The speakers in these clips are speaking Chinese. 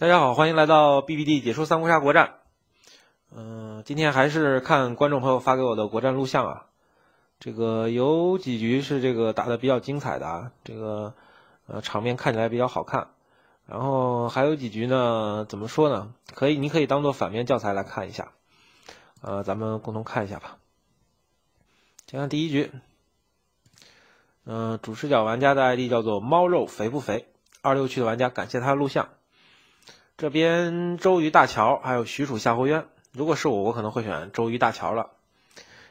大家好，欢迎来到 BBD 解说三国杀国战。嗯、今天还是看观众朋友发给我的国战录像啊。这个有几局是这个打的比较精彩的啊，这个呃场面看起来比较好看。然后还有几局呢，怎么说呢？可以，你可以当做反面教材来看一下。呃，咱们共同看一下吧。先看第一局，嗯、主视角玩家的 ID 叫做猫肉肥不肥，二六区的玩家感谢他的录像。这边周瑜大乔还有许褚夏侯渊，如果是我，我可能会选周瑜大乔了，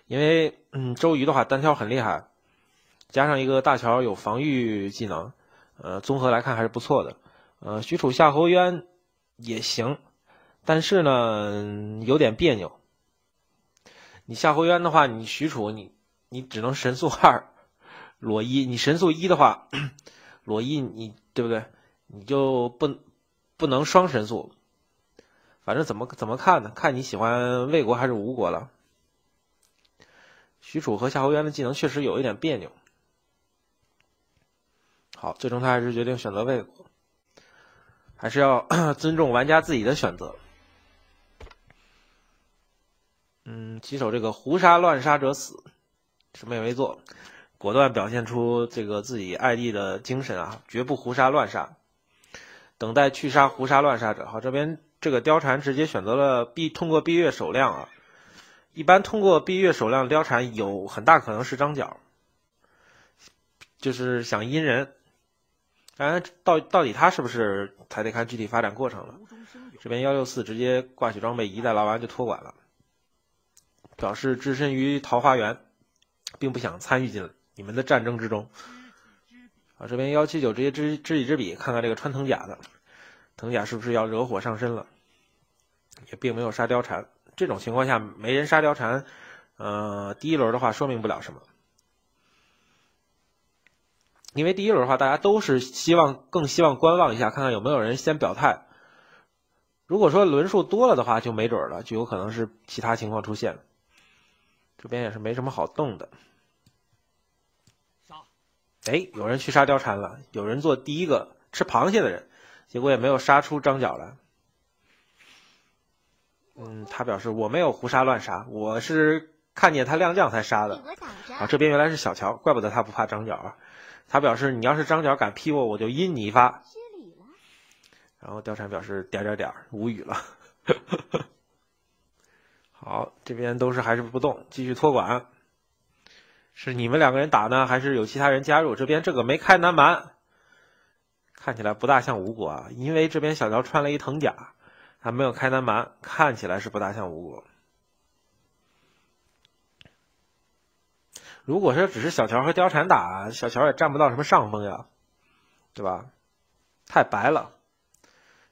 因为嗯，周瑜的话单挑很厉害，加上一个大乔有防御技能，呃，综合来看还是不错的。呃，许褚夏侯渊也行，但是呢有点别扭。你夏侯渊的话，你许褚你你只能神速二裸一，你神速一的话，裸一你对不对？你就不不能双神速，反正怎么怎么看呢？看你喜欢魏国还是吴国了。许褚和夏侯渊的技能确实有一点别扭。好，最终他还是决定选择魏国，还是要 尊重玩家自己的选择。嗯，起手这个胡杀乱杀者死，什么也没做，果断表现出这个自己爱弟的精神啊，绝不胡杀乱杀。等待去杀胡杀乱杀者。好，这边这个貂蝉直接选择了闭通过闭月守亮啊。一般通过闭月守亮貂蝉有很大可能是张角，就是想阴人。当然，到到底他是不是还得看具体发展过程了。这边幺六四直接挂起装备，一代劳完就托管了，表示置身于桃花源，并不想参与进你们的战争之中。啊，这边幺七九直接知知己知彼，看看这个穿藤甲的，藤甲是不是要惹火上身了？也并没有杀貂蝉，这种情况下没人杀貂蝉，呃，第一轮的话说明不了什么，因为第一轮的话大家都是希望更希望观望一下，看看有没有人先表态。如果说轮数多了的话，就没准了，就有可能是其他情况出现。这边也是没什么好动的。哎，有人去杀貂蝉了，有人做第一个吃螃蟹的人，结果也没有杀出张角来。嗯，他表示我没有胡杀乱杀，我是看见他亮将才杀的。啊，这边原来是小乔，怪不得他不怕张角啊。他表示你要是张角敢劈我，我就阴你一发。然后貂蝉表示点点点，无语了。好，这边都是还是不动，继续托管。是你们两个人打呢，还是有其他人加入？这边这个没开南蛮，看起来不大像吴国啊，因为这边小乔穿了一藤甲，还没有开南蛮，看起来是不大像吴国。如果说只是小乔和貂蝉打，小乔也占不到什么上风呀，对吧？太白了。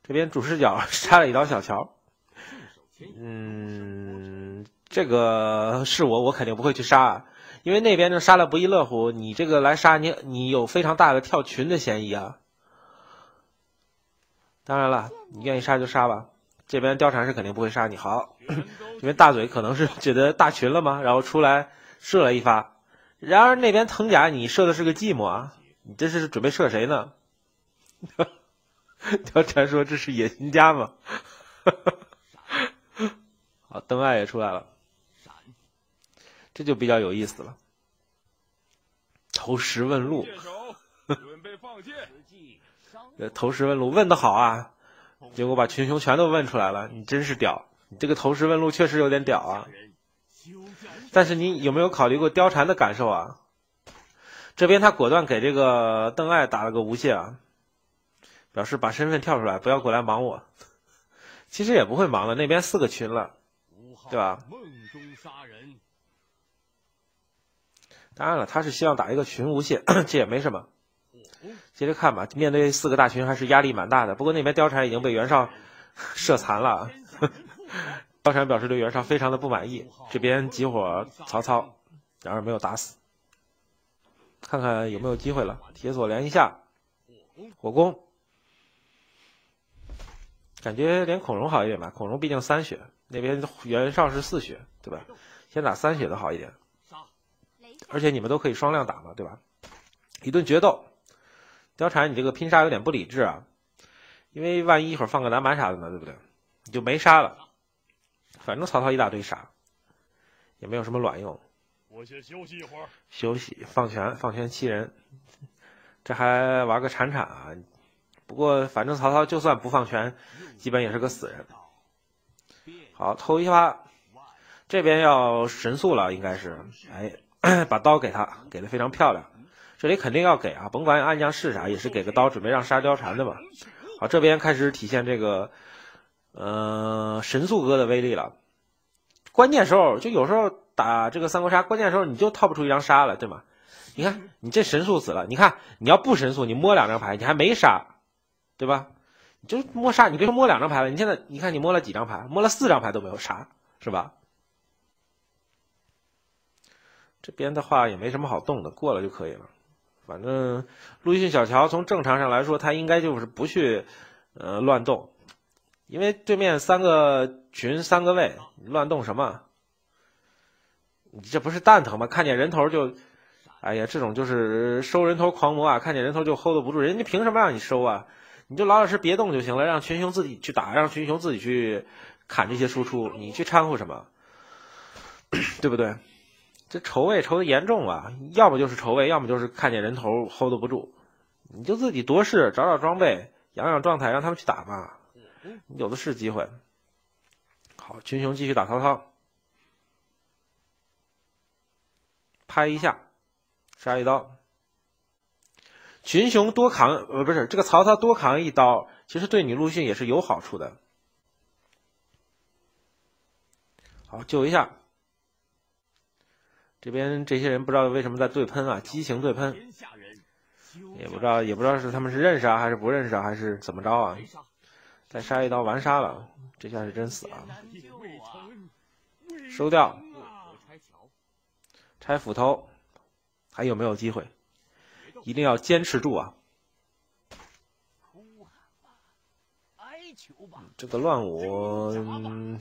这边主视角 杀了一刀小乔，嗯，这个是我，我肯定不会去杀。因为那边就杀了不亦乐乎，你这个来杀你，你有非常大的跳群的嫌疑啊。当然了，你愿意杀就杀吧。这边貂蝉是肯定不会杀你。好，这边大嘴可能是 觉得大群了嘛？然后出来射了一发。然而那边藤甲你射的是个寂寞啊，你这是准备射谁呢？貂蝉说这是野心家嘛。好，邓艾也出来了。这就比较有意思了。投石问路，呃，投石问路问的好啊，结果把群雄全都问出来了，你真是屌！你这个投石问路确实有点屌啊。但是你有没有考虑过貂蝉的感受啊？这边他果断给这个邓艾打了个无懈啊，表示把身份跳出来，不要过来忙我。其实也不会忙了，那边四个群了，对吧？当然了，他是希望打一个群无懈，这也没什么。接着看吧，面对四个大群还是压力蛮大的。不过那边貂蝉已经被袁绍射残了，貂蝉表示对袁绍非常的不满意。这边集火曹操，然而没有打死，看看有没有机会了。铁索连一下，火攻，感觉连孔融好一点吧。孔融毕竟三血，那边袁绍是四血，对吧？先打三血的好一点。而且你们都可以双量打嘛，对吧？一顿决斗，貂蝉，你这个拼杀有点不理智啊！因为万一一会儿放个南蛮啥的呢，对不对？你就没杀了。反正曹操一大堆杀，也没有什么卵用。我先休息一会儿。休息，放权，放权欺人，这还玩个铲铲啊！不过反正曹操就算不放权，基本也是个死人。好，偷一发，这边要神速了，应该是，哎，把刀给他，给的非常漂亮。这里肯定要给啊，甭管暗将是啥，也是给个刀，准备让杀貂蝉的嘛。好，这边开始体现这个，呃，神速哥的威力了。关键时候，就有时候打这个三国杀，关键时候你就套不出一张杀了，对吗？你看，你这神速死了，你看你要不神速，你摸两张牌，你还没杀，对吧？你就摸杀，你别说摸两张牌了，你现在你看你摸了几张牌，摸了四张牌都没有杀，是吧？这边的话也没什么好动的，过了就可以了。反正陆逊小乔从正常上来说，他应该就是不去呃乱动，因为对面三个群三个位，你乱动什么？你这不是蛋疼吗？看见人头就，哎呀，这种就是收人头狂魔啊！看见人头就 hold 不住，人家凭什么让你收啊？你就老老实别动就行了，让群雄自己去打，让群雄自己去砍这些输出，你去掺和什么？对不对？这仇位仇的严重啊，要么就是仇位，要么就是看见人头 hold 不住，你就自己夺势，找找装备，养养状态，让他们去打吧，有的是机会。好，群雄继续打曹操，拍一下，杀一刀。群雄多扛，呃，不是这个曹操多扛一刀，其实对你陆逊也是有好处的。好，救一下。这边这些人不知道为什么在对喷啊，激情对喷，也不知道也不知道是他们是认识啊还是不认识啊还是怎么着啊？再杀一刀完杀了，这下是真死了。收掉，拆斧头，还有没有机会？一定要坚持住啊！这个乱舞。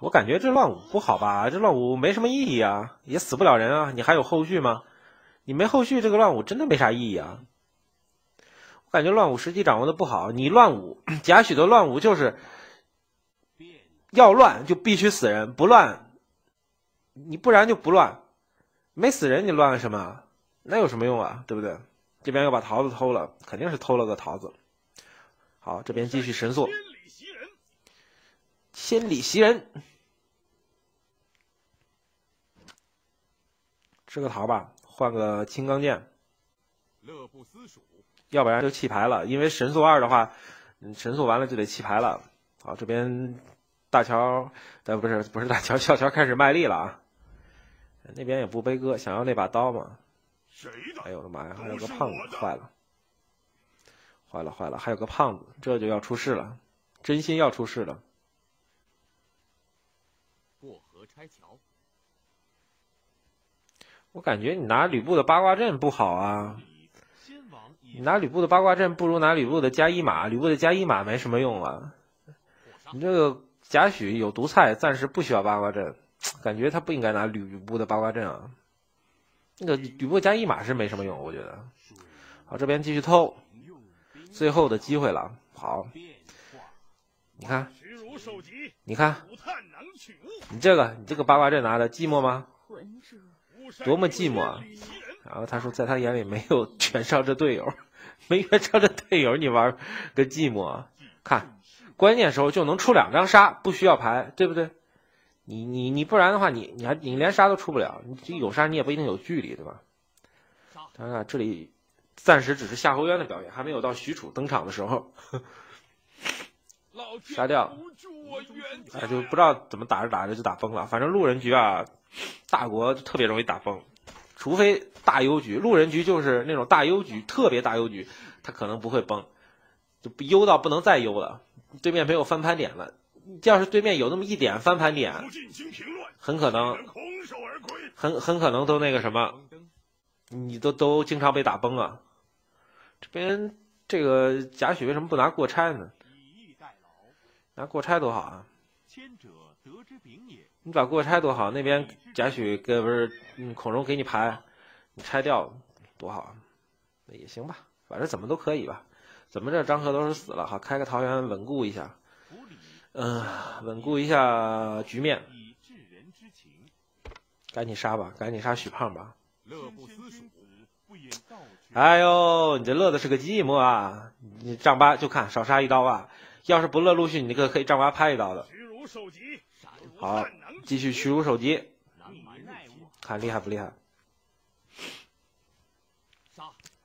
我感觉这乱舞不好吧？这乱舞没什么意义啊，也死不了人啊。你还有后续吗？你没后续，这个乱舞真的没啥意义啊。我感觉乱舞时机掌握的不好。你乱舞，贾诩的乱舞就是要乱就必须死人，不乱你不然就不乱。没死人你乱什么？那有什么用啊？对不对？这边又把桃子偷了，肯定是偷了个桃子。好，这边继续神速。千里袭人，吃个桃吧，换个青钢剑。乐不思蜀，要不然就弃牌了。因为神速二的话，神速完了就得弃牌了。好，这边大乔，呃，不是不是大乔，小乔开始卖力了啊。那边也不悲歌，想要那把刀吗？哎呦我的妈呀，还有个胖子，坏了，坏了坏了，还有个胖子，这就要出事了，真心要出事了。拆桥，我感觉你拿吕布的八卦阵不好啊！你拿吕布的八卦阵不如拿吕布的加一马，吕布的加一马没什么用啊！你这个贾诩有毒菜，暂时不需要八卦阵，感觉他不应该拿吕布的八卦阵啊！那个吕布加一马是没什么用，我觉得。好，这边继续偷，最后的机会了。好，你看。你看，你这个，你这个八卦阵拿的寂寞吗？多么寂寞！啊！然后他说，在他眼里没有全上这队友，没全上这队友，你玩个寂寞啊？看，关键时候就能出两张杀，不需要牌，对不对？你你你不然的话，你你还你连杀都出不了，你有杀你也不一定有距离，对吧？当然，这里暂时只是夏侯渊的表演，还没有到许褚登场的时候。杀掉，哎，就不知道怎么打着打着就打崩了。反正路人局啊，大国就特别容易打崩，除非大优局。路人局就是那种大优局，特别大优局，他可能不会崩，就优到不能再优了。对面没有翻盘点了，要是对面有那么一点翻盘点，很可能，很很可能都那个什么，你都都经常被打崩啊。这边这个贾诩为什么不拿过拆呢？拿过拆多好啊！你把过拆多好，那边贾诩给不是嗯孔融给你牌，你拆掉多好啊！那也行吧，反正怎么都可以吧。怎么着张合都是死了？好，开个桃园稳固一下，嗯，稳固一下局面。赶紧杀吧，赶紧杀许胖吧。哎呦，你这乐的是个寂寞啊！你丈八就看少杀一刀啊！要是不乐陆逊，你这个可以丈八拍一刀的。好，继续屈辱首级，看厉害不厉害？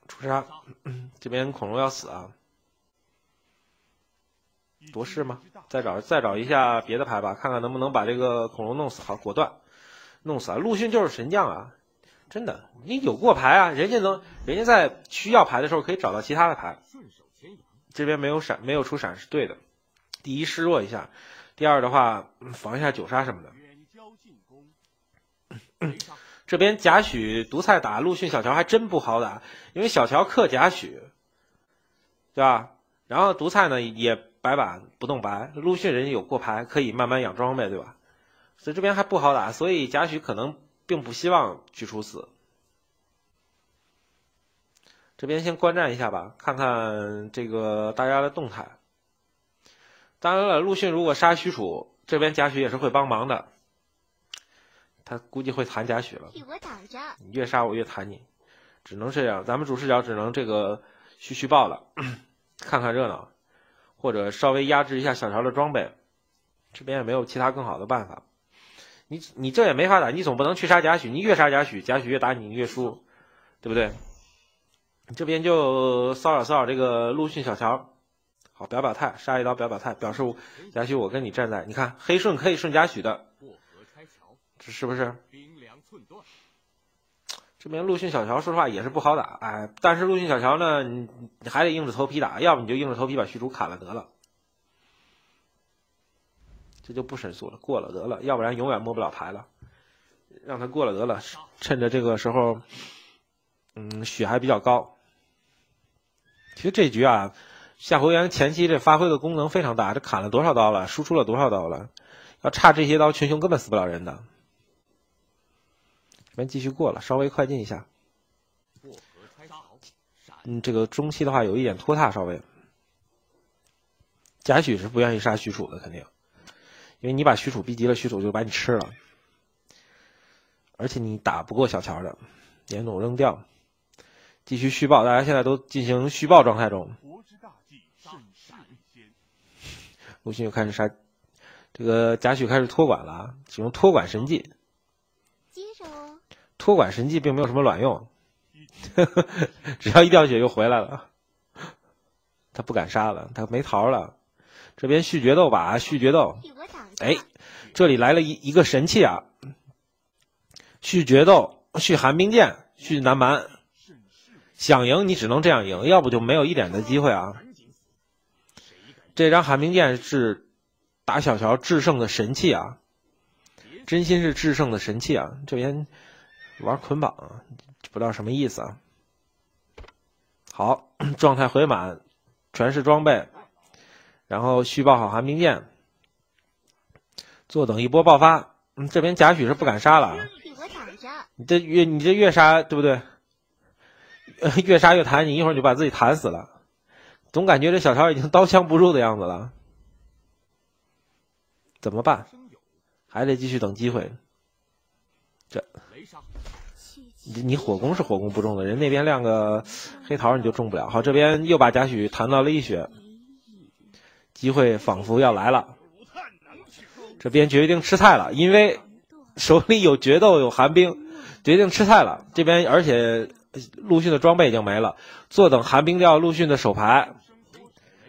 出杀，这边恐龙要死啊！夺势吗？再找再找一下别的牌吧，看看能不能把这个恐龙弄死。好，果断。弄死啊，陆逊就是神将啊！真的，你有过牌啊？人家能，人家在需要牌的时候可以找到其他的牌。这边没有闪，没有出闪是对的。第一示弱一下，第二的话防一下九杀什么的。这边贾诩独菜打陆逊小乔还真不好打，因为小乔克贾诩，对吧？然后独菜呢也白板不动白，陆逊人家有过牌，可以慢慢养装备，对吧？所以这边还不好打，所以贾诩可能并不希望去出死。这边先观战一下吧，看看这个大家的动态。当然了，陆逊如果杀许褚，这边贾诩也是会帮忙的。他估计会弹贾诩了。替我挡着。你越杀我越弹你，只能这样。咱们主视角只能这个嘘嘘爆了，看看热闹，或者稍微压制一下小乔的装备。这边也没有其他更好的办法。你你这也没法打，你总不能去杀贾诩，你越杀贾诩，贾诩越打你，你越输，对不对？这边就骚扰骚扰这个陆逊小乔，好表表态，杀一刀表表态，表示贾诩我跟你站在，你看黑顺可以顺贾诩的，这是不是？这边陆逊小乔说实话也是不好打，哎，但是陆逊小乔呢，你你还得硬着头皮打，要不你就硬着头皮把虚竹砍了得了。这就不申诉了，过了得了，要不然永远摸不了牌了。让他过了得了，趁着这个时候，嗯，血还比较高。其实这局啊，夏侯渊前期这发挥的功能非常大，这砍了多少刀了，输出了多少刀了？要差这些刀，群雄根本死不了人的。这边继续过了，稍微快进一下。嗯，这个中期的话有一点拖沓，稍微。贾诩是不愿意杀许褚的，肯定。因为你把许褚逼急了，许褚就把你吃了，而且你打不过小乔的，连弩扔掉，继续续爆，大家现在都进行续爆状态中。陆逊 又开始杀，这个贾诩开始托管了，使用托管神技。接着哦。托管神技并没有什么卵用，只要一掉血就回来了，他不敢杀了，他没桃了。这边续决斗吧，续决斗。哎，这里来了一一个神器啊！续决斗，续寒冰剑，续南蛮。想赢你只能这样赢，要不就没有一点的机会啊！这张寒冰剑是打小乔制胜的神器啊，真心是制胜的神器啊！这边玩捆绑，不知道什么意思啊。好，状态回满，全是装备，然后续爆好寒冰剑。坐等一波爆发，嗯，这边贾诩是不敢杀了。你这越你这越杀，对不对？越杀越弹，你一会儿就把自己弹死了。总感觉这小乔已经刀枪不入的样子了，怎么办？还得继续等机会。这，你你火攻是火攻不中的，人那边亮个黑桃你就中不了。好，这边又把贾诩弹到了一血，机会仿佛要来了。这边决定吃菜了，因为手里有决斗有寒冰，决定吃菜了。这边而且陆逊的装备已经没了，坐等寒冰掉陆逊的手牌。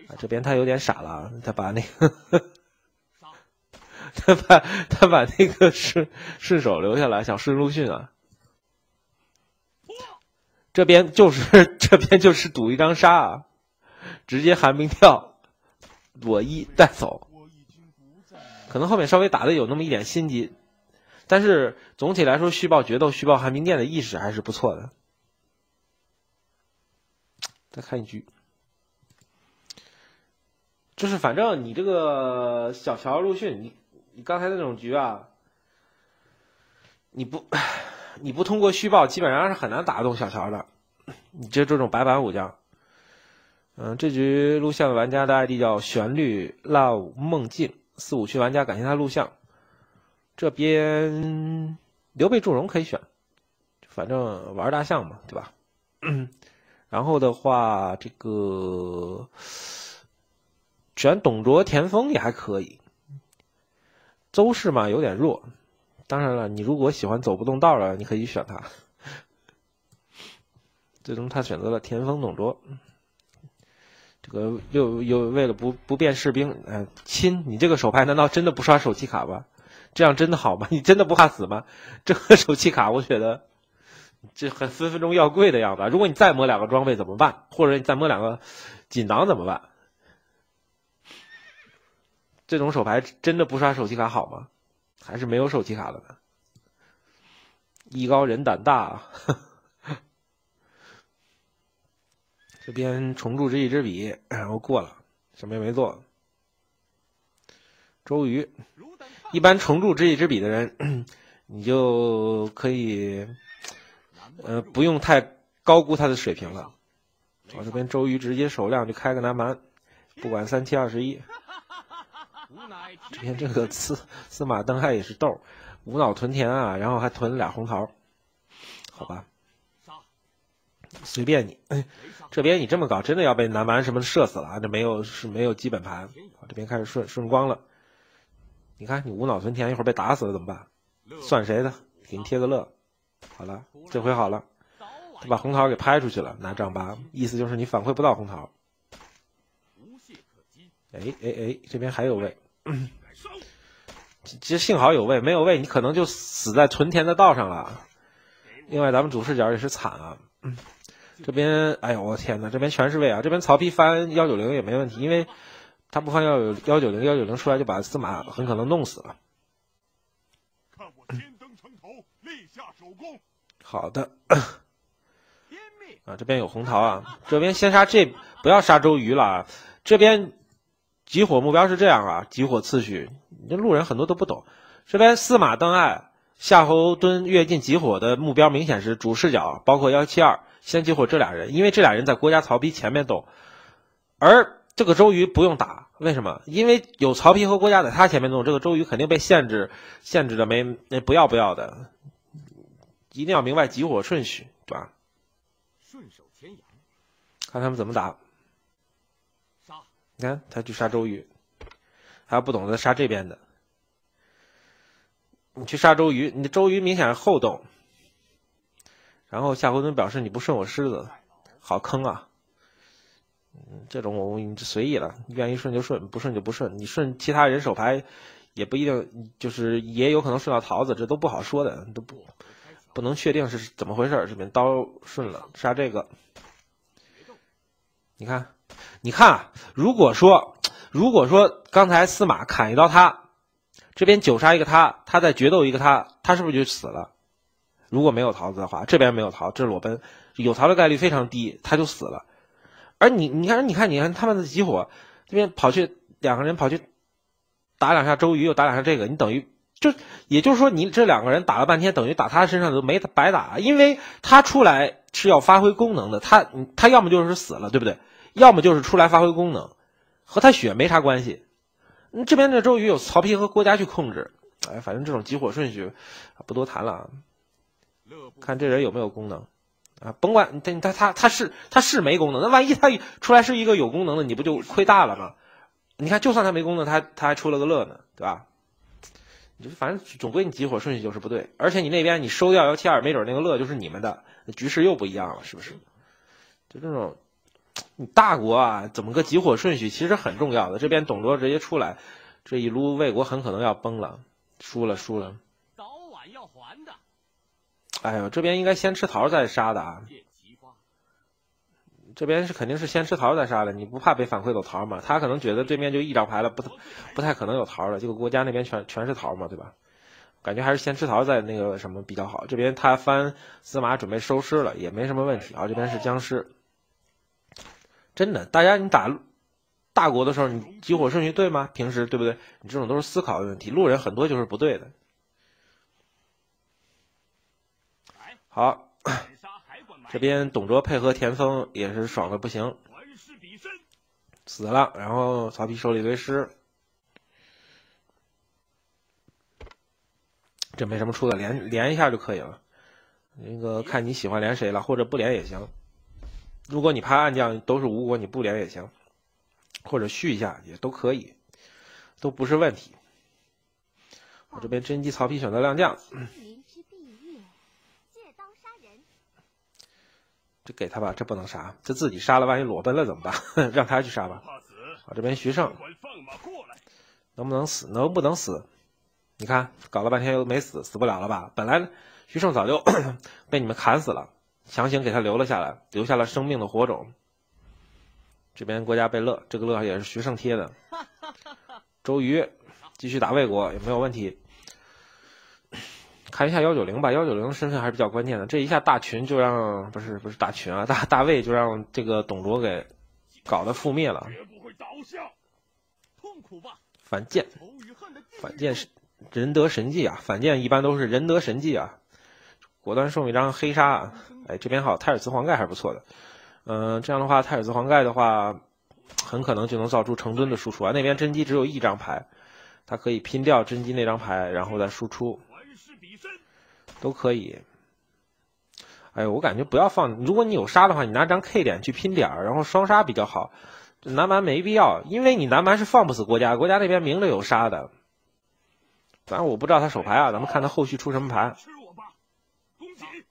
啊，这边他有点傻了，他把那个，他把他把那个顺顺手留下来，想顺陆逊啊。这边就是 这边就是赌一张杀啊，直接寒冰跳，我一带走。可能后面稍微打的有那么一点心机，但是总体来说，续报决斗、续报寒冰殿的意识还是不错的。再看一局，就是反正你这个小乔陆逊，你你刚才那种局啊，你不你不通过虚报，基本上是很难打动小乔的。你就这种白板武将，嗯，这局录像的玩家的 ID 叫旋律 love 梦境，四五区玩家感谢他录像。这边刘备祝融可以选，反正玩大象嘛，对吧？嗯然后的话，这个选董卓、田丰也还可以。邹氏嘛有点弱，当然了，你如果喜欢走不动道了，你可以选他。最终他选择了田丰、董卓。这个又又为了不不变士兵，呃，亲，你这个手牌难道真的不刷手气卡吗？这样真的好吗？你真的不怕死吗？这个手气卡，我觉得这很分分钟要贵的样子。如果你再摸两个装备怎么办？或者你再摸两个锦囊怎么办？这种手牌真的不刷手气卡好吗？还是没有手气卡的呢？艺高人胆大啊！这边重铸之一支笔，然后过了，什么也没做。周瑜，一般重铸之一支笔的人，你就可以，呃，不用太高估他的水平了。我这边周瑜直接手量就开个南蛮，不管三七二十一。这边这个司司马登海也是豆，无脑屯田啊，然后还屯俩红桃，好吧。随便你，这边你这么搞，真的要被南蛮什么射死了啊？这没有是没有基本盘，这边开始顺顺光了。你看你无脑屯田，一会儿被打死了怎么办？算谁的？给你贴个乐。好了，这回好了，他把红桃给拍出去了，拿丈八，意思就是你反馈不到红桃。无懈可击哎哎哎，这边还有位，其实幸好有位，没有位你可能就死在屯田的道上了。另外咱们主视角也是惨啊。这边，哎呦，我天哪！这边全是位啊！这边曹丕翻幺九零也没问题，因为他不翻幺九幺九零，幺九零出来就把司马很可能弄死了。看我先登城头，立下首功。好的。啊，这边有红桃啊！这边先杀这，不要杀周瑜了。这边集火目标是这样啊，集火次序，这路人很多都不懂。这边司马登岸，夏侯惇跃进集火的目标明显是主视角，包括幺七二。先集火这俩人，因为这俩人在郭家曹丕前面动，而这个周瑜不用打，为什么？因为有曹丕和郭嘉在他前面动，这个周瑜肯定被限制，限制的没那不要不要的，一定要明白集火顺序，对吧？顺手牵羊，看他们怎么打。杀！你看他去杀周瑜，还不懂得杀这边的，你去杀周瑜，你周瑜明显是后动。然后夏侯惇表示：“你不顺我狮子，好坑啊！嗯，这种我你随意了，愿意顺就顺，不顺就不顺。你顺其他人手牌，也不一定，就是也有可能顺到桃子，这都不好说的，都不不能确定是怎么回事。这边刀顺了，杀这个。你看，你看，如果说如果说刚才司马砍一刀他，这边九杀一个他，他再决斗一个他，他是不是就死了？”如果没有桃子的话，这边没有桃，这是裸奔，有桃的概率非常低，他就死了。而你，你看，你看，你看他们的集火，这边跑去两个人跑去打两下周瑜，又打两下这个，你等于就也就是说，你这两个人打了半天，等于打他身上都没白打，因为他出来是要发挥功能的，他他要么就是死了，对不对？要么就是出来发挥功能，和他血没啥关系。这边的周瑜有曹丕和郭嘉去控制，哎，反正这种集火顺序不多谈了。看这人有没有功能，啊，甭管他他他他是他是没功能，那万一他出来是一个有功能的，你不就亏大了吗？你看，就算他没功能，他他还出了个乐呢，对吧？你就反正总归你集火顺序就是不对，而且你那边你收掉幺七二，没准那个乐就是你们的，局势又不一样了，是不是？就这种，你大国啊，怎么个集火顺序其实很重要的。这边董卓直接出来，这一撸魏国很可能要崩了，输了输了。早晚要还的哎呦，这边应该先吃桃再杀的啊！这边是肯定是先吃桃再杀的，你不怕被反馈走桃吗？他可能觉得对面就一张牌了，不不太可能有桃了。结果国家那边全全是桃嘛，对吧？感觉还是先吃桃再那个什么比较好。这边他翻司马准备收尸了，也没什么问题啊。这边是僵尸，真的，大家你打大国的时候，你集火顺序对吗？平时对不对？你这种都是思考的问题，路人很多就是不对的。好，这边董卓配合田丰也是爽的不行。死了，然后曹丕手里堆尸，这没什么出的，连连一下就可以了。那个看你喜欢连谁了，或者不连也行。如果你怕暗将都是吴国，你不连也行，或者续一下也都可以，都不是问题。我这边甄姬曹丕选择亮将，之蔽月，借刀杀人。这给他吧，这不能杀，这自己杀了，万一裸奔了怎么办？让他去杀吧。怕死，好，这边徐盛管放马过来。能不能死？能不能死？你看，搞了半天又没死，死不了了吧？本来徐胜早就 被你们砍死了，强行给他留了下来，留下了生命的火种。这边国家被乐，这个乐也是徐胜贴的。周瑜继续打魏国也没有问题。看一下幺九零吧，幺九零的身份还是比较关键的。这一下大群就让不是不是大群啊，大大卫就让这个董卓给搞得覆灭了，绝不会倒下。痛苦吧，反间。反间是仁德神技啊，反间一般都是仁德神技啊。果断送一张黑杀，哎，这边好，太史慈黄盖还是不错的。嗯、这样的话，太史慈黄盖的话，很可能就能造出成吨的输出啊。那边真姬只有一张牌，他可以拼掉真姬那张牌，然后再输出，都可以。哎，我感觉不要放，如果你有杀的话，你拿张 K 点去拼点儿，然后双杀比较好。南蛮没必要，因为你南蛮是放不死国家，国家那边明着有杀的。反正我不知道他手牌啊，咱们看他后续出什么牌。吃我吧，公瑾。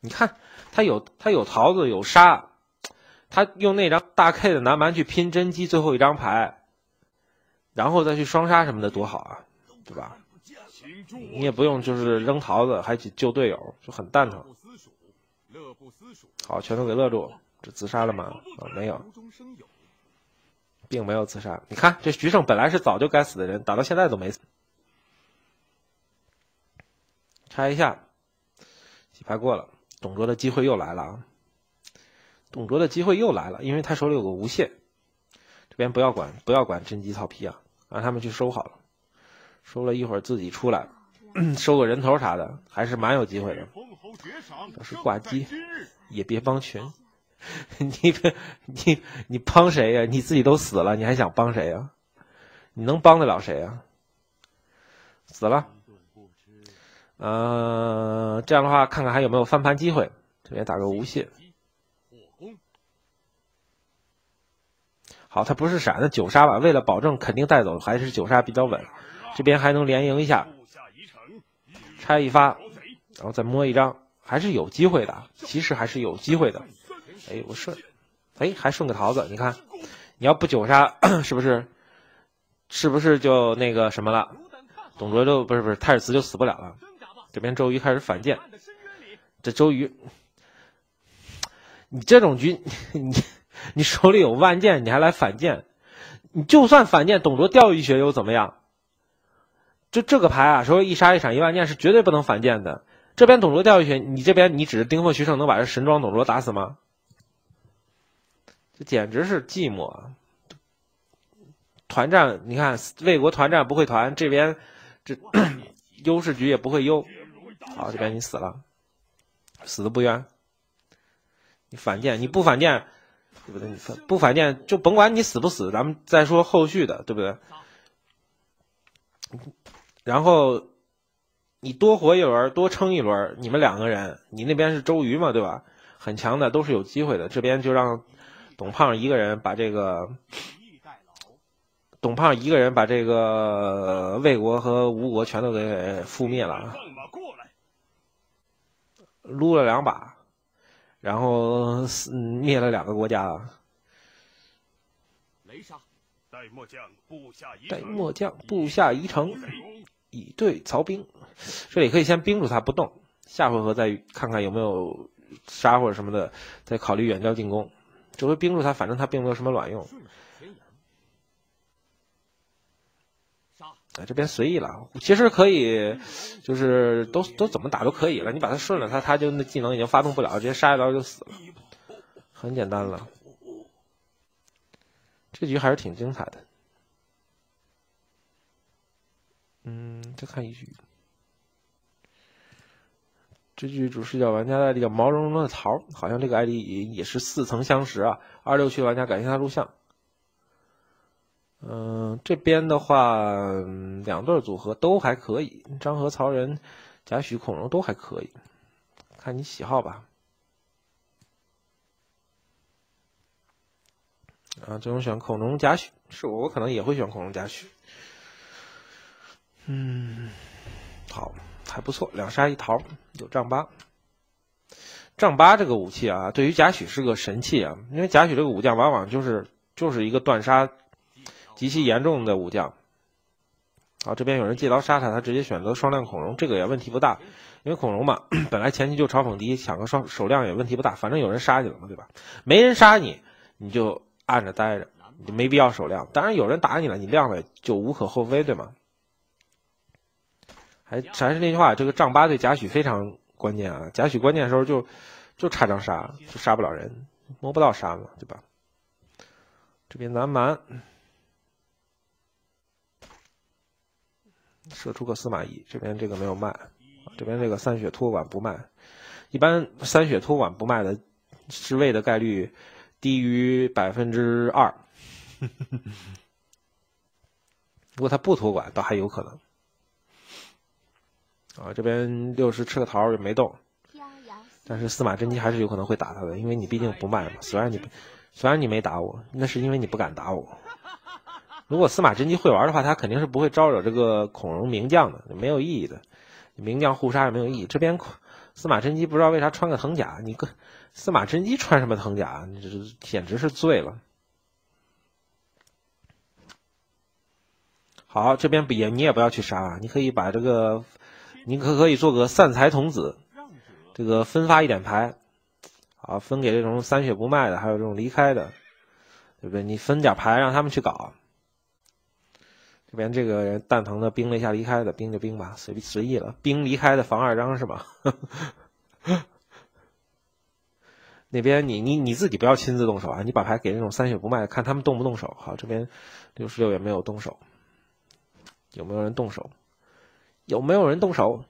你看他有他有桃子有杀，他用那张大 K 的南蛮去拼真姬最后一张牌，然后再去双杀什么的多好啊，对吧？你也不用就是扔桃子还去救队友，就很蛋疼。好，全都给勒住，这自杀了吗？啊，没有。并没有自杀。你看这徐胜本来是早就该死的人，打到现在都没死。拆一下，洗牌过了，董卓的机会又来了啊！董卓的机会又来了，因为他手里有个无限。这边不要管，不要管甄姬曹丕啊，让他们去收好了。收了一会儿自己出来，收个人头啥的，还是蛮有机会的。封侯爵赏，都是挂机也别帮群，你别你你帮谁呀、你自己都死了，你还想帮谁呀、你能帮得了谁呀、死了，呃，这样的话看看还有没有翻盘机会。这边打个无懈，好，他不是闪的九杀吧？为了保证肯定带走，还是九杀比较稳。这边还能连赢一下，拆一发，然后再摸一张，还是有机会的，其实还是有机会的。哎，我顺，哎，还顺个桃子，你看，你要不九杀，是不是？是不是就那个什么了？董卓就不是不是太史慈就死不了了。这边周瑜开始反间，这周瑜，你这种局，你你手里有万箭，你还来反间？你就算反间，董卓掉一血又怎么样？就这个牌啊，说一杀一闪一万箭是绝对不能反间的。这边董卓掉下去，你这边你指着丁奉徐盛能把这神装董卓打死吗？这简直是寂寞啊！团战，你看魏国团战不会团，这边这 优势局也不会优。好，这边你死了，死的不冤。你反间，你不反间，对不对？你反不反间就甭管你死不死，咱们再说后续的，对不对？然后你多活一轮，多撑一轮，你们两个人，你那边是周瑜嘛，对吧？很强的，都是有机会的。这边就让董胖一个人把这个董胖一个人把这个魏国和吴国全都给覆灭了啊。撸了两把，然后死灭了两个国家啊。雷杀，待末将布下一待末将部下一城，以对曹兵。这里可以先冰住他不动，下回合再看看有没有杀或者什么的，再考虑远交进攻。这回冰住他，反正他并没有什么卵用。哎，这边随意了，其实可以，就是都都怎么打都可以了。你把他顺了，他他就那技能已经发动不了，直接杀一刀就死了，很简单了。这局还是挺精彩的。嗯，再看一局，这局主视角玩家的 ID 叫毛茸茸的桃，好像这个 ID 也也是似曾相识啊。二六区玩家感谢他录像。嗯、这边的话，两对组合都还可以，张和、曹仁、贾诩、孔融都还可以，看你喜好吧。啊，这种选孔融、贾诩，是我我可能也会选孔融、贾诩。嗯，好，还不错，两杀一逃，有丈八。丈八这个武器啊，对于贾诩是个神器啊，因为贾诩这个武将往往就是就是一个断杀极其严重的武将。好，这边有人借刀杀他，他直接选择双亮孔融，这个也问题不大，因为孔融嘛，本来前期就嘲讽敌，抢个双手量也问题不大，反正有人杀你了嘛，对吧？没人杀你，你就按着待着，你没必要手量。当然有人打你了，你亮了就无可厚非，对吗？还还是那句话，这个丈八对贾诩非常关键啊！贾诩关键时候就就差张杀，就杀不了人，摸不到杀嘛，对吧？这边南蛮射出个司马懿，这边这个没有卖，这边这个三血托管不卖，一般三血托管不卖的失位的概率低于百分之二，如果他不托管，倒还有可能。啊，这边六十吃个桃儿也没动，但是司马真姬还是有可能会打他的，因为你毕竟不卖嘛。虽然你虽然你没打我，那是因为你不敢打我。如果司马真姬会玩的话，他肯定是不会招惹这个孔融名将的，没有意义的。名将互杀也没有意义。这边司马真姬不知道为啥穿个藤甲，你个司马真姬穿什么藤甲？你这这简直是醉了。好，这边不也你也不要去杀啊，你可以把这个，你可可以做个散财童子，这个分发一点牌，啊，分给这种三血不卖的，还有这种离开的，对不对？你分点牌让他们去搞。这边这个人蛋疼的冰了一下离开的，冰就冰吧，随随意了。冰离开的防二张是吧？那边你你你自己不要亲自动手啊，你把牌给那种三血不卖的，看他们动不动手。好，这边六十六也没有动手，有没有人动手？有没有人动手？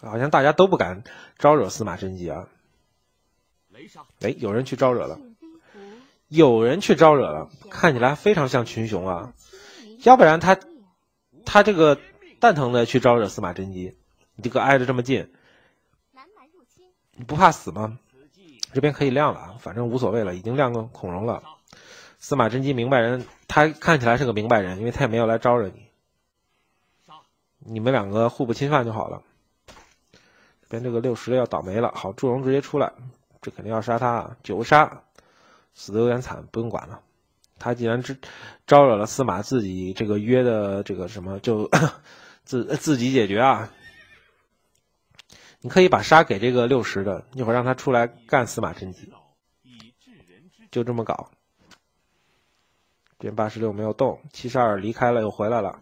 好像大家都不敢招惹司马真姬啊！哎，有人去招惹了，有人去招惹了，看起来非常像群雄啊！要不然他他这个蛋疼的去招惹司马真姬，你这个挨着这么近，你不怕死吗？这边可以亮了啊，反正无所谓了，已经亮过孔融了。司马真姬明白人，他看起来是个明白人，因为他也没有来招惹你，杀，你们两个互不侵犯就好了。这边这个六十的要倒霉了，好，祝融直接出来，这肯定要杀他啊，九杀，死的有点惨，不用管了。他既然招招惹了司马，自己这个约的这个什么就 自自己解决啊。你可以把杀给这个六十的，一会儿让他出来干司马真姬，就这么搞。这边八十六没有动，七十二离开了又回来了，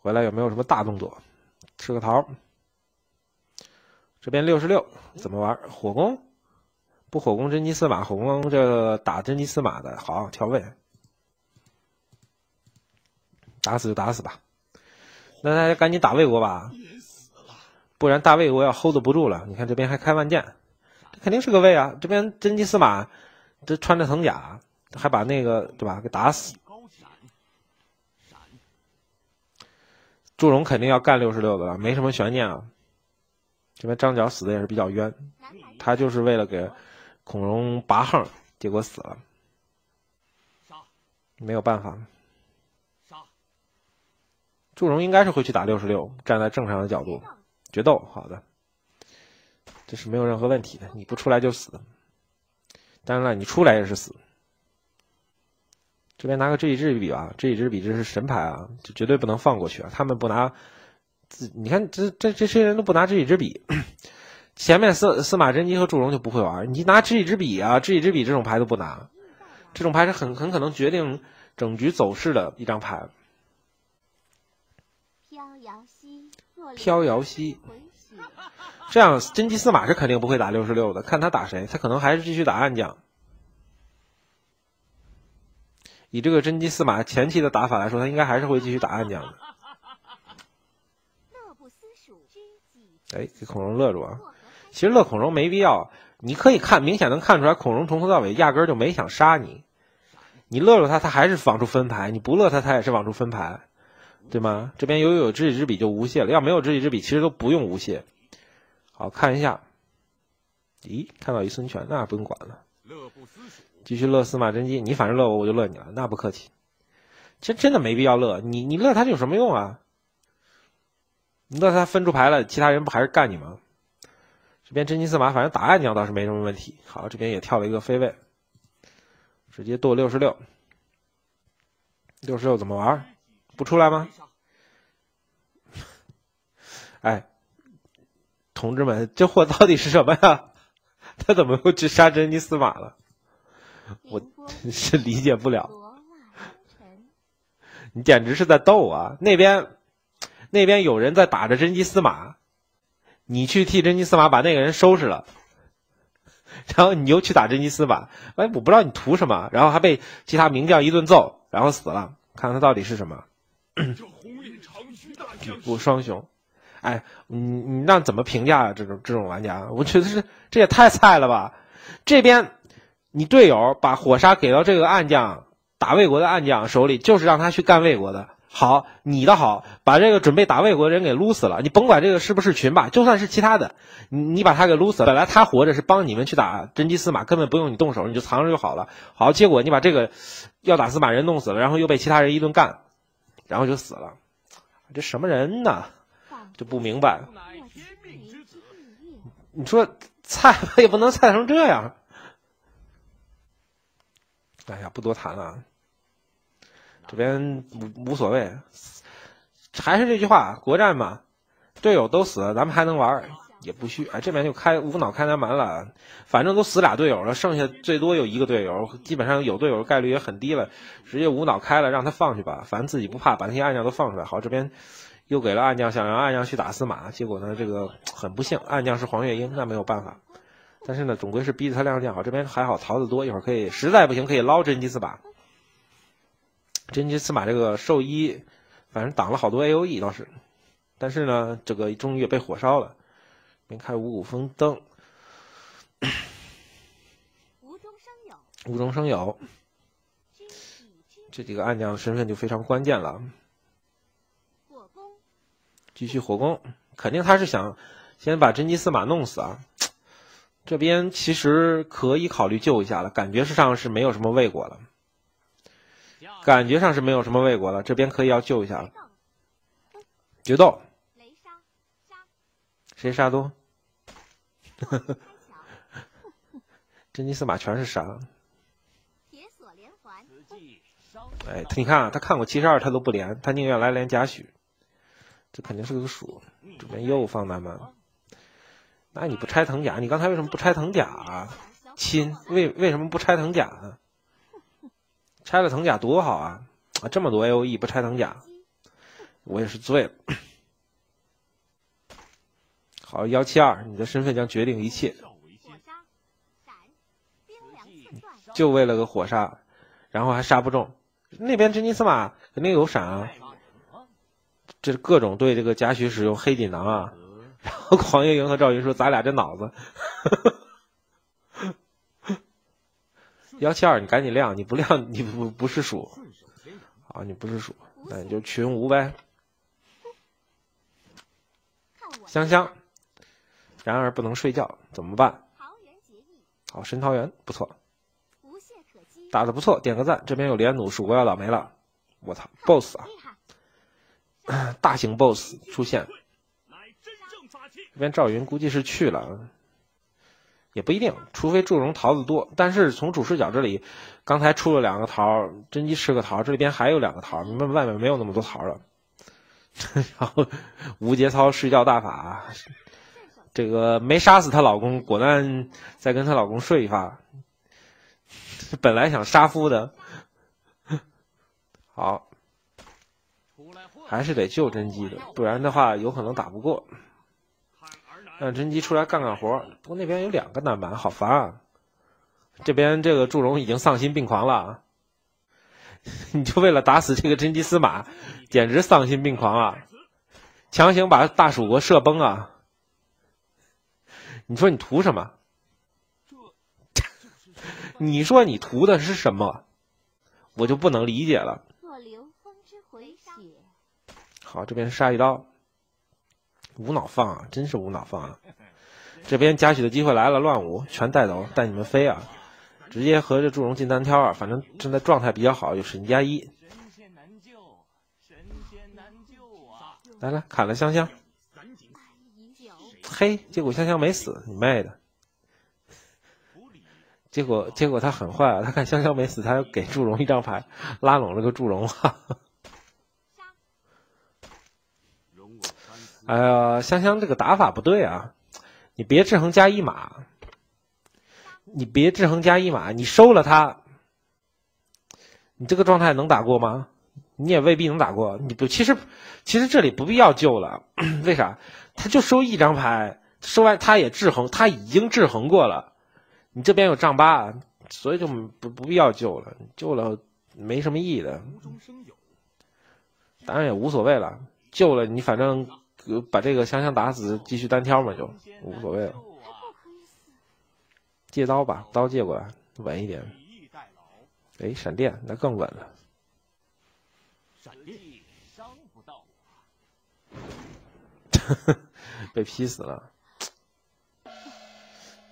回来有没有什么大动作？吃个桃。这边六十六怎么玩？火攻？不火攻真姬司马，火攻这打真姬司马的好跳位，打死就打死吧。那大家赶紧打魏国吧，不然大魏国要 hold 不住了。你看这边还开万箭，这肯定是个魏啊。这边真姬司马这穿着藤甲，还把那个对吧给打死。高闪，闪，祝融肯定要干六十六的了，没什么悬念啊。这边张角死的也是比较冤，他就是为了给孔融拔横，结果死了，没有办法。祝融应该是会去打六十六，站在正常的角度决斗，好的，这是没有任何问题的。你不出来就死，当然了，你出来也是死。这边拿个知己知彼吧，知己知彼这是神牌啊，就绝对不能放过去啊！他们不拿自，你看这这这些人都不拿知己知彼，前面司司马真姬和祝融就不会玩，你拿知己知彼啊，知己知彼这种牌都不拿，这种牌是很很可能决定整局走势的一张牌。飘摇兮，飘摇兮，这样真姬司马是肯定不会打六十六的，看他打谁，他可能还是继续打暗将。以这个真姬司马前期的打法来说，他应该还是会继续打暗将的。乐不思蜀，知己哎，给孔融乐住啊！其实乐孔融没必要，你可以看明显能看出来，孔融从头到尾压根儿就没想杀你，你乐乐他，他还是往出分牌；你不乐他，他也是往出分牌，对吗？这边由于有知己知彼就无懈了，要没有知己知彼，其实都不用无懈。好看一下，咦，看到一孙权，那不用管了，乐不思蜀，继续乐司马真姬，你反正乐我，我就乐你了，那不客气。其实真的没必要乐，你你乐他有什么用啊？你乐他分出牌了，其他人不还是干你吗？这边真金司马，反正打暗将倒是没什么问题。好，这边也跳了一个飞位，直接剁六十六。六十六怎么玩？不出来吗？哎，同志们，这货到底是什么呀？他怎么又去杀真金司马了？我真是理解不了。你简直是在逗啊！那边，那边有人在打着真姬司马，你去替真姬司马把那个人收拾了，然后你又去打真姬司马，哎，我不知道你图什么，然后还被其他名将一顿揍，然后死了，看他到底是什么？这红脸长须大将 不双雄，哎，你你让怎么评价啊这种这种玩家？我觉得是这也太菜了吧！这边你队友把火杀给到这个暗将打魏国的暗将手里，就是让他去干魏国的。好，你的好，把这个准备打魏国的人给撸死了。你甭管这个是不是群吧，就算是其他的，你你把他给撸死了。本来他活着是帮你们去打真姬司马，根本不用你动手，你就藏着就好了。好，结果你把这个要打司马人弄死了，然后又被其他人一顿干，然后就死了。这什么人呢？就不明白。你说菜吧，也不能菜成这样。哎呀，不多谈了，这边无无所谓，还是这句话，国战嘛，队友都死了，咱们还能玩也不虚。哎，这边就开无脑开南蛮了，反正都死俩队友了，剩下最多有一个队友，基本上有队友概率也很低了，直接无脑开了，让他放去吧，反正自己不怕，把那些暗将都放出来。好，这边又给了暗将，想让暗将去打司马，结果呢，这个很不幸，暗将是黄月英，那没有办法。但是呢，总归是逼着他亮剑。好，这边还好桃子多，一会儿可以实在不行可以捞真姬司马。真金司马这个兽医，反正挡了好多 A O E 倒是，但是呢，这个终于也被火烧了。边开五谷丰登，无中生有，无中生有，这几个暗将的身份就非常关键了。火攻，继续火攻，肯定他是想先把真金司马弄死啊。这边其实可以考虑救一下了，感觉上是没有什么魏国了，感觉上是没有什么魏国了，这边可以要救一下了。决斗谁杀多？开桥，真姬司马全是杀。哎，你看啊，他看过七十二，他都不连，他宁愿来连贾诩，这肯定是个数。这边又放南蛮，哎你不拆藤甲，你刚才为什么不拆藤甲啊？亲，为为什么不拆藤甲呢？拆了藤甲多好啊！啊，这么多 A O E 不拆藤甲，我也是醉了。好，幺七二，你的身份将决定一切，就为了个火杀，然后还杀不中。那边真金司马肯定有闪啊，这是各种对这个贾诩使用黑锦囊啊。然后黄月英和赵云说：“咱俩这脑子。”幺七二，你赶紧亮，你不亮你不不是鼠顺手牵羊，啊，你不是鼠，那你就群无呗。香香，然而不能睡觉，怎么办？好，神桃园不错，打的不错，点个赞。这边有连弩，蜀国要倒霉了，我操，BOSS 啊，大型 BOSS 出现。这边赵云估计是去了，也不一定，除非祝融桃子多。但是从主视角这里，刚才出了两个桃，甄姬吃个桃，这里边还有两个桃，你们外面没有那么多桃了。然后无节操睡觉大法，这个没杀死她老公，果断再跟她老公睡一发。本来想杀夫的，好，还是得救甄姬的，不然的话有可能打不过。让甄姬出来干干活。不过那边有两个男蛮，好烦啊！这边这个祝融已经丧心病狂了啊，你就为了打死这个甄姬司马，简直丧心病狂啊！强行把大蜀国射崩啊！你说你图什么？你说你图的是什么？我就不能理解了。好，这边杀一刀，无脑放啊，真是无脑放啊！这边加许的机会来了，乱舞全带走，带你们飞啊！直接和这祝融进单挑啊！反正现在状态比较好，有神加一。神仙难救，神仙难救啊！来来，砍了香香，嘿，结果香香没死，你妹的！结果结果他很坏啊，他看香香没死，他又给祝融一张牌，拉拢了个祝融。哈哈哈杀！容我三思。哎呀，香香这个打法不对啊！你别制衡加一码，你别制衡加一码，你收了他，你这个状态能打过吗？你也未必能打过。你不，其实其实这里不必要救了，为啥？他就收一张牌，收完他也制衡，他已经制衡过了。你这边有丈八，所以就不不必要救了，救了没什么意义的。当然也无所谓了，救了你反正呃把这个香香打死，继续单挑嘛就无所谓了。借刀吧，刀借过来，稳一点。哎，闪电那更稳了。闪电，伤不到我。被劈死了。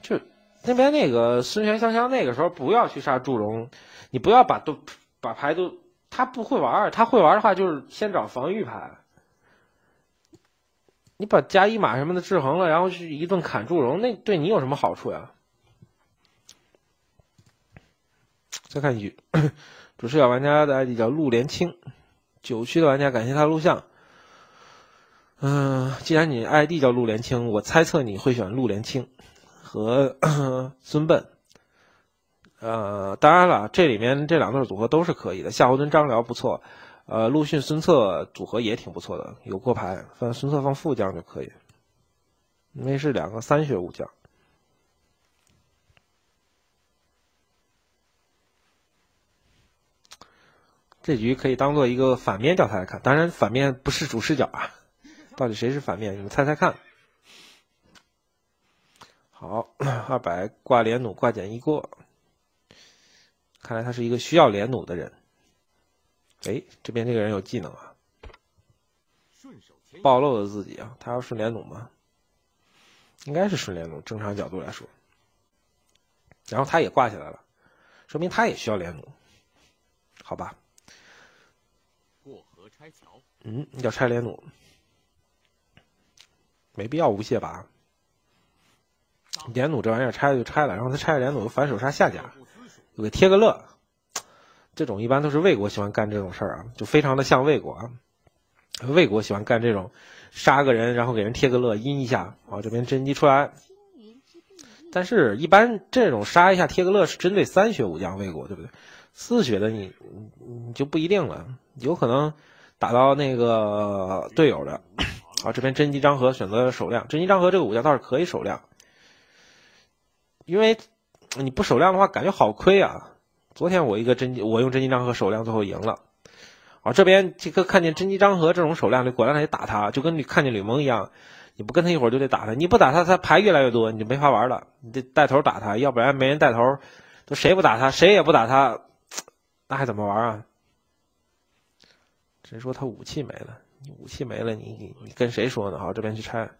就那边那个孙权香香那个时候不要去杀祝融，你不要把都把牌都他不会玩儿，他会玩儿的话就是先找防御牌。你把加一码什么的制衡了，然后去一顿砍祝融，那对你有什么好处呀？再看一局，主视角玩家的 ID 叫陆连青，九区的玩家感谢他录像。嗯、既然你 ID 叫陆连青，我猜测你会选陆连青和孙笨。呃，当然了，这里面这两对组合都是可以的。夏侯惇、张辽不错，呃，陆逊、孙策组合也挺不错的，有过牌，放孙策放副将就可以，因为是两个三血武将。这局可以当做一个反面教材来看，当然反面不是主视角啊。到底谁是反面？你们猜猜看。好，二百挂连弩，挂减一过。看来他是一个需要连弩的人。哎，这边这个人有技能啊，暴露了自己啊。他要顺连弩吗？应该是顺连弩，正常角度来说。然后他也挂起来了，说明他也需要连弩，好吧？过河拆桥，嗯，要拆连弩，没必要无懈吧？连弩这玩意儿拆了就拆了，然后他拆了连弩又反手杀下家，给贴个乐。这种一般都是魏国喜欢干这种事儿啊，就非常的像魏国啊。魏国喜欢干这种，杀个人然后给人贴个乐，阴一下，好这边甄姬出来。但是，一般这种杀一下贴个乐是针对三血武将魏国，对不对？四血的你你就不一定了，有可能打到那个队友的。好，这边甄姬张合选择守亮，甄姬张合这个武将倒是可以守亮，因为你不守亮的话，感觉好亏啊。昨天我一个真机，我用真金张合守亮，最后赢了。啊，这边这个看见真金张合这种守亮，你果然得打他，就跟你看见吕蒙一样，你不跟他一会儿就得打他，你不打他，他牌越来越多，你就没法玩了。你得带头打他，要不然没人带头，都谁不打他，谁也不打他，那还怎么玩啊？只是说他武器没了，你武器没了，你你你跟谁说呢？好，这边去拆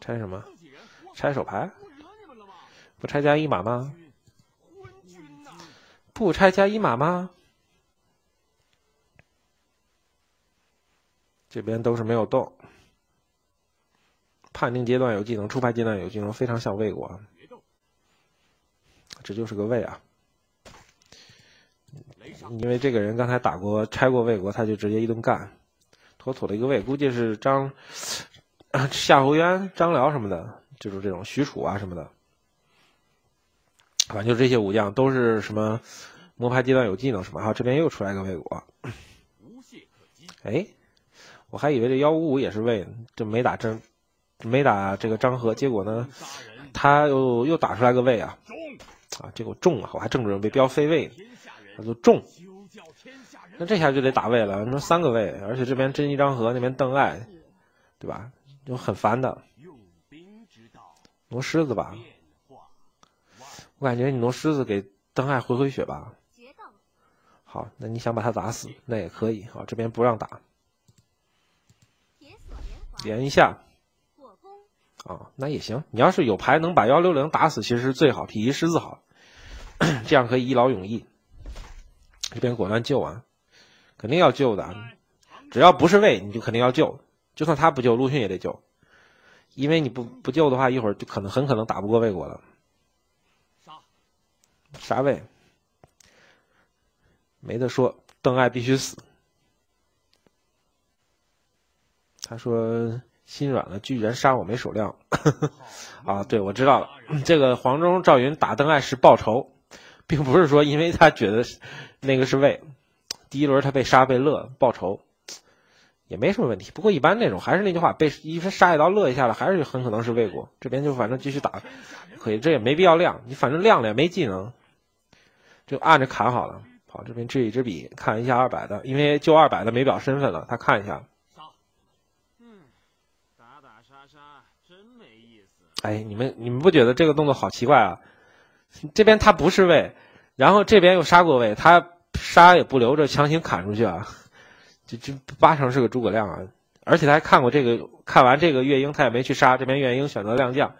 拆什么？拆手牌？不拆加一码吗？不拆加一码吗？这边都是没有动。判定阶段有技能，出牌阶段有技能，非常像魏国，这就是个魏啊。因为这个人刚才打过拆过魏国，他就直接一顿干，妥妥的一个魏，估计是张夏侯渊、张辽什么的，就是这种许褚啊什么的，反正就这些武将都是什么摸牌阶段有技能什么。好，这边又出来个魏国。哎，我还以为这幺五五也是魏呢，这没打真，没打这个张合，结果呢，他又又打出来个魏啊中，啊，结果中啊，我还正准备标飞魏呢，天下人，他就中。那这下就得打魏了，你说三个魏，而且这边真一张合，那边邓艾，对吧？就很烦的，用兵之道，挪狮子吧，我感觉你弄狮子给邓艾回回血吧，好，那你想把他打死，那也可以。好，这边不让打，连一下啊，那也行。你要是有牌能把幺六零打死，其实是最好，比一狮子好，这样可以一劳永逸。这边果断救啊，肯定要救的啊，只要不是魏，你就肯定要救。就算他不救，陆逊也得救，因为你不不救的话，一会儿就可能很可能打不过魏国了。啥位，没得说，邓艾必须死。他说心软了，居然杀我没手量 啊！对，我知道了，这个黄忠赵云打邓艾是报仇，并不是说因为他觉得那个是魏，第一轮他被杀被乐报仇，也没什么问题。不过一般那种还是那句话，被一杀一刀乐一下了，还是很可能是魏国这边就反正继续打，可以，这也没必要亮，你反正亮了也没技能，就按着砍好了。好，这边知己知彼，看一下二百的，因为就二百的没表身份了，他看一下。嗯，打打杀杀真没意思。哎，你们你们不觉得这个动作好奇怪啊？这边他不是魏，然后这边又杀过魏，他杀也不留着，强行砍出去啊！这这八成是个诸葛亮啊！而且他还看过这个，看完这个月英他也没去杀，这边月英选择亮将，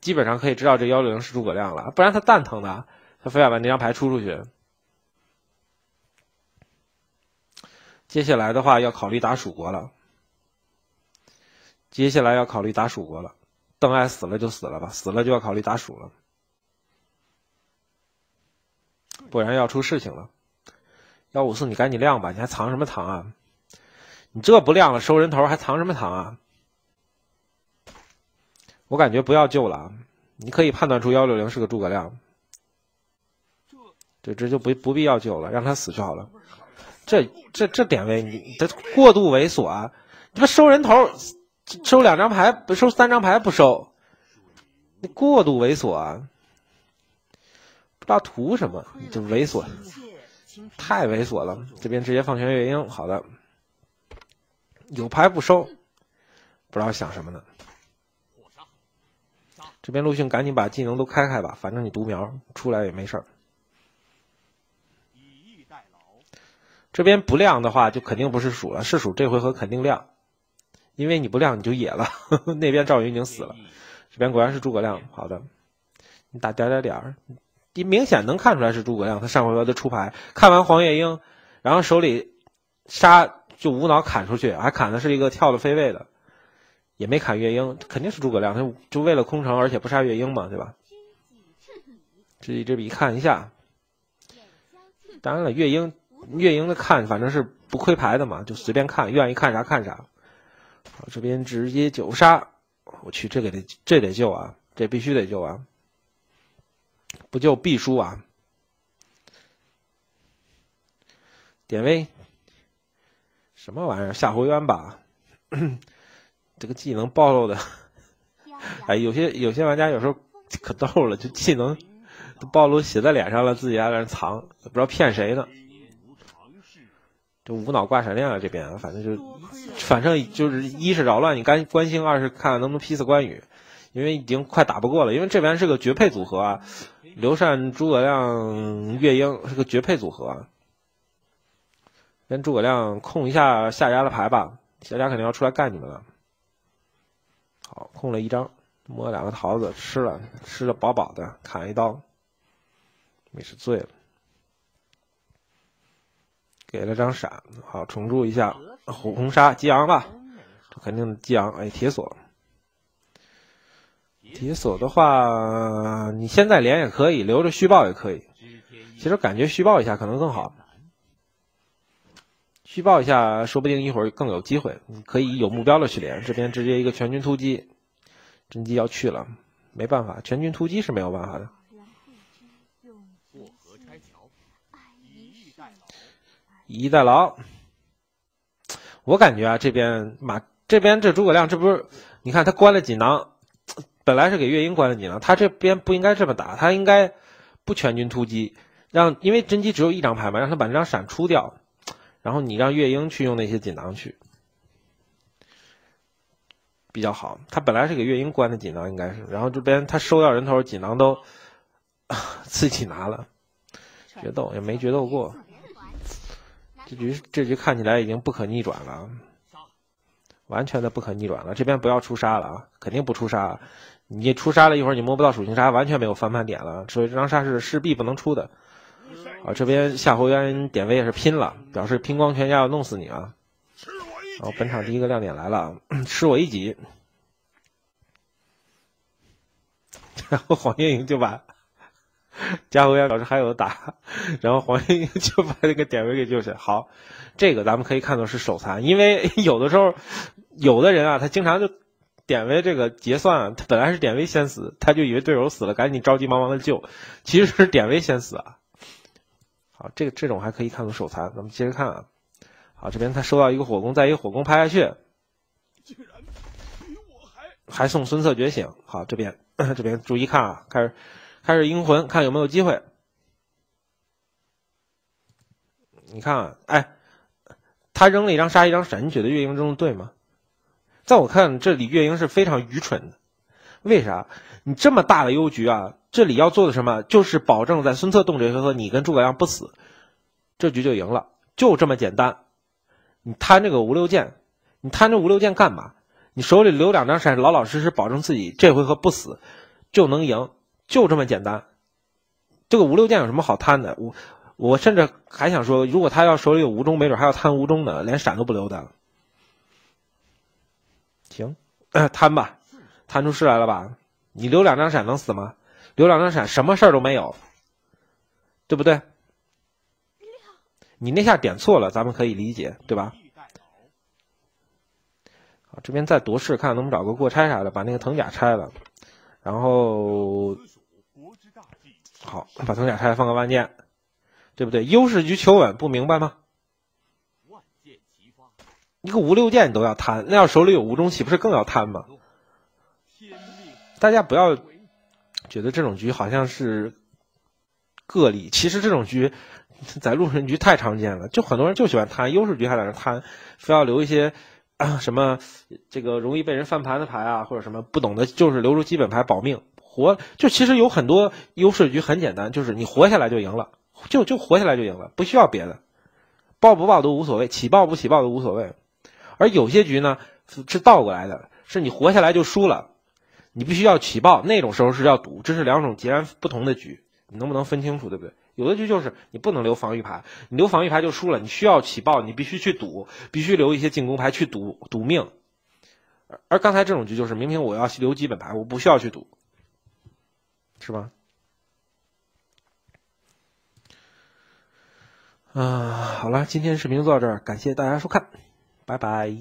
基本上可以知道这幺六零是诸葛亮了，不然他蛋疼的，他非要把那张牌出出去。接下来的话要考虑打蜀国了，接下来要考虑打蜀国了。邓艾死了就死了吧，死了就要考虑打蜀了，不然要出事情了。幺五四，你赶紧亮吧，你还藏什么藏啊？你这不亮了收人头，还藏什么藏啊？我感觉不要救了啊！你可以判断出幺六零是个诸葛亮，这这就不不必要救了，让他死就好了。这这这点位，你这过度猥琐啊！你不收人头，收两张牌不收三张牌不收，你过度猥琐啊！不知道图什么，你就猥琐，太猥琐了。这边直接放权月英，好的，有牌不收，不知道想什么呢。这边陆逊赶紧把技能都开开吧，反正你独苗出来也没事儿。以逸待劳，这边不亮的话，就肯定不是蜀了，是蜀这回合肯定亮，因为你不亮你就野了。那边赵云已经死了，这边果然是诸葛亮。好的，你打点点点儿，你明显能看出来是诸葛亮。他上回合的出牌，看完黄月英，然后手里杀就无脑砍出去，还砍的是一个跳的飞位的，也没砍月英，肯定是诸葛亮。他就为了空城，而且不杀月英嘛，对吧？这一支笔，看一下。当然了，月英月英的看反正是不亏牌的嘛，就随便看，愿意看啥看啥。好，这边直接九杀，我去，这个得这得救啊，这必须得救啊，不救必输啊。典韦，什么玩意儿？夏侯渊吧？这个技能暴露的，哎，有些有些玩家有时候可逗了，就技能都暴露写在脸上了，自己还在那藏，也不知道骗谁呢。就无脑挂闪电啊，这边反正就，反正就是一是扰乱你干关心，二是看能不能劈死关羽，因为已经快打不过了。因为这边是个绝配组合啊，刘禅、诸葛亮、岳英是个绝配组合啊。跟诸葛亮控一下夏家的牌吧，夏家肯定要出来干你们了。好，控了一张，摸两个桃子吃了，吃的饱饱的，砍一刀，没事醉了。给了张闪，好重铸一下红红杀激昂吧，肯定激昂。哎，铁锁，解锁的话，你现在连也可以，留着虚报也可以。其实感觉虚报一下可能更好，虚报一下，说不定一会儿更有机会。你可以有目标的去连，这边直接一个全军突击，甄姬要去了，没办法，全军突击是没有办法的。过河拆桥，以逸待劳，以逸待劳。我感觉啊，这边马这边这诸葛亮，这不是你看他关了锦囊，本来是给岳英关的锦囊，他这边不应该这么打，他应该不全军突击，让因为甄姬只有一张牌嘛，让他把这张闪出掉，然后你让岳英去用那些锦囊去，比较好。他本来是给岳英关的锦囊，应该是，然后这边他收掉人头，锦囊都 自己拿了。决斗也没决斗过，这局这局看起来已经不可逆转了，完全的不可逆转了。这边不要出杀了啊，肯定不出杀。你出杀了一会儿，你摸不到属性杀，完全没有翻盘点了，所以这张杀是势必不能出的。啊，这边夏侯渊典韦也是拼了，表示拼光全家要弄死你啊！然后本场第一个亮点来了，吃我一戟。然后黄月莹就把夏侯渊表示还有打，然后黄月莹就把那个典韦给救下。好，这个咱们可以看作是手残，因为 有的时候有的人啊，他经常就典韦这个结算，他本来是典韦先死，他就以为队友死了，赶紧着急忙忙的救，其实是典韦先死啊。好，这个这种还可以看作手残，咱们接着看啊。好，这边他收到一个火攻，再一个火攻拍下去，居然比我还还送孙策觉醒。好，这边 这边注意看啊，开始开始英魂，看有没有机会。你看啊，哎，他扔了一张杀一张闪，你觉得月英扔的对吗？在我看，这里月英是非常愚蠢的。为啥？你这么大的优局啊，这里要做的什么？就是保证在孙策动这回合，你跟诸葛亮不死，这局就赢了，就这么简单。你贪这个无六剑，你贪这无六剑干嘛？你手里留两张闪，老老实实保证自己这回合不死，就能赢，就这么简单。这个无六剑有什么好贪的？我我甚至还想说，如果他要手里有吴中，没准还要贪吴中呢，连闪都不留的。行，贪吧。贪出事来了吧？你留两张闪能死吗？留两张闪什么事儿都没有，对不对？你那下点错了，咱们可以理解，对吧？好，这边再夺势，看能不能找个过拆啥的，把那个藤甲拆了，然后好把藤甲拆了，放个万剑，对不对？优势局求稳，不明白吗？万箭齐发一个无六剑你都要贪，那要手里有吴中，岂不是更要贪吗？大家不要觉得这种局好像是个例，其实这种局 在陆神局太常见了。就很多人就喜欢贪优势局，还在那贪，非要留一些啊 什么这个容易被人翻盘的牌啊，或者什么不懂的，就是留出基本牌保命活。就其实有很多优势局很简单，就是你活下来就赢了，就就活下来就赢了，不需要别的，爆不爆都无所谓，起爆不起爆都无所谓。而有些局呢是倒过来的，是你活下来就输了。你必须要起爆，那种时候是要赌，这是两种截然不同的局，你能不能分清楚，对不对？有的局就是你不能留防御牌，你留防御牌就输了，你需要起爆，你必须去赌，必须留一些进攻牌去赌赌命。而刚才这种局就是明明我要留基本牌，我不需要去赌，是吧？啊，好了，今天视频就到这儿，感谢大家收看，拜拜。